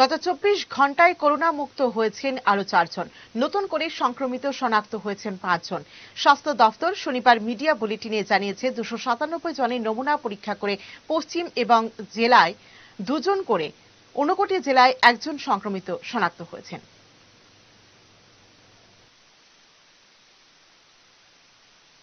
গত চব্বিশ ঘন্টায় করোনা মুক্ত হয়েছেন আরও চারজন। নতুন করে সংক্রমিত শনাক্ত হয়েছেন পাঁচজন। স্বাস্থ্য দফতর শনিবার মিডিয়া বুলেটিনে জানিয়েছে, দুশো সাতানব্বই জনের নমুনা পরীক্ষা করে পশ্চিম এবং জেলায় দুজন করে, ঊনকোটি জেলায় একজন সংক্রমিত শনাক্ত হয়েছেন।